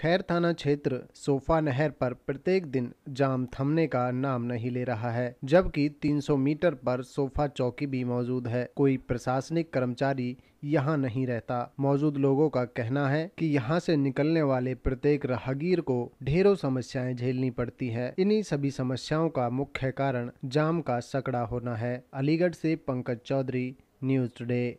खैर थाना क्षेत्र सोफा नहर पर प्रत्येक दिन जाम थमने का नाम नहीं ले रहा है, जबकि 300 मीटर पर सोफा चौकी भी मौजूद है। कोई प्रशासनिक कर्मचारी यहाँ नहीं रहता। मौजूद लोगों का कहना है कि यहाँ से निकलने वाले प्रत्येक राहगीर को ढेरों समस्याएँ झेलनी पड़ती है। इन्हीं सभी समस्याओं का मुख्य कारण जाम का सकड़ा होना है। अलीगढ़ से पंकज चौधरी, न्यूज़ टुडे।